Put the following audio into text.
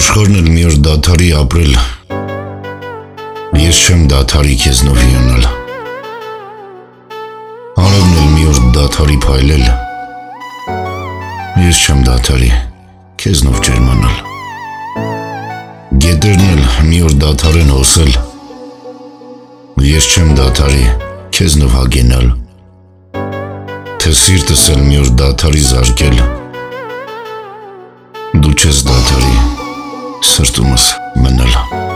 Աշխարհն էլ մի օր դադարի ապրել։ Ես չեմ դադարի քեզնով հիանալ։ Արևն էլ մի օր դադարի փայլել։ Ես չեմ դադարի քեզնով ջերմանալ։ Գետերն էլ մի օր դադարեն հոսել։ Ես չեմ դադարի քեզնով հագենալ։ Թե սիրտս էլ մի օր դադարի զարկել։ Դու չես դադարի sırtımız Manila.